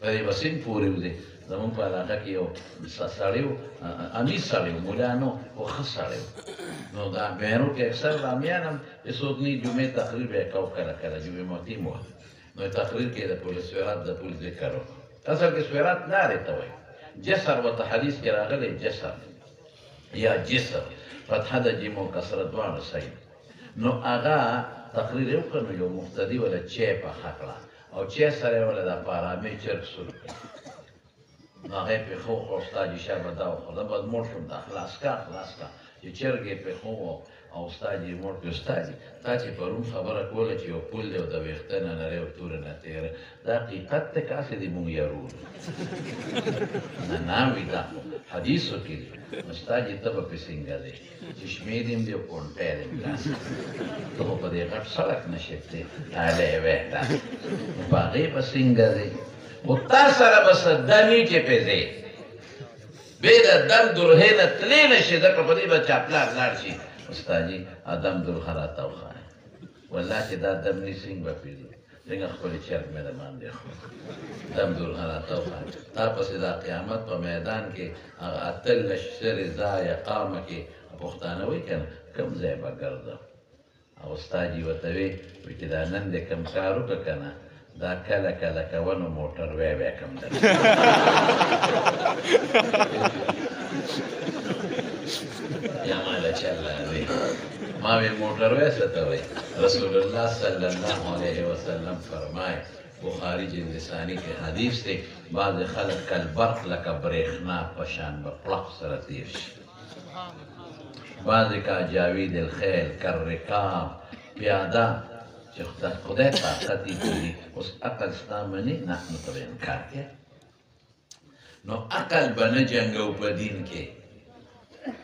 ترې به سیند پورې وځې زموږ په علاقه کې یو سړی و امیر سړی و مولا نه خو ښه سړی و نو دا بیرو کې اکثر رامیان هم چې څوک نه جمعې تقریر به یې کو کله کله جمعې ماتي مو نو تقریر کې د پولیس سویرات د پولیس ذکر و اصل کې سویرات لارې ته وایي جسر ورته حدیث کې راغلی جسر یا جسر فتحه د جیمو کسره دواړه صحیح نو هغه تقریر یې وکړ نو یو مقتدي وله چای پخه کړه او چه سره یې وله دا په آرامې چرګ سور کړ نو هغه یې پېښه وکړه استاد جي شر به دا وکړه زه بد مور شوم دا خلاص کا خلاص کا چې چرګ یې پېښه وو او استاد جي مور کړ استاد جي تا چې پرون خبره کوله چې یو پول دی او د ویښته نه نری او توره نه تېره دا حقیقت دی که هسې دې مونږ یارو نه نه وي دا حدیثو کې دی استاد جي ته به پې څنګه دی چشمې دې هم دي او کونټۍ دې هم داسې ته خو په دې غټ سړک نه شې تللی ټالی وی داسې نو په هغې به څنګه ځې خو تا سره به څه دمي چې پې ځې بې د دم درهې نه تللی نه شې ځکه په دې به چا پلار لاړ شي استاد جي ادم درخه راته وښایه والله چې دا دم ني څنګه به پې ځو څنګه خپل چرګ مې د باندې خو دم درغلاته وخان تا پسې دا قیامت په میدان کې هغه اتلس سرې ځایه قامه کې پښتانه وایي که نه کوم ځای به ګرځم او استاد یې ورته وی وی چې دا نن دې کوم کار وکړه که نه دا کله کله کوه نو موټر وی بیا کوم در یا ماله چل دی ما وی موټر وای څه ته وای رسول الله صلی الله علیه وسلم فرمای بخاری جلد ثانی کې حدیث دی بعض خلک کل برق لکه برېښنا په شان به پړق سره تیر شي بعض کا جاوید الخیل کر رکاب پیاده چې خدای طاقت یې کړي اوس عقل ستا مني نه نو ته انکار کوې نو عقل به نه جنګو په دین کې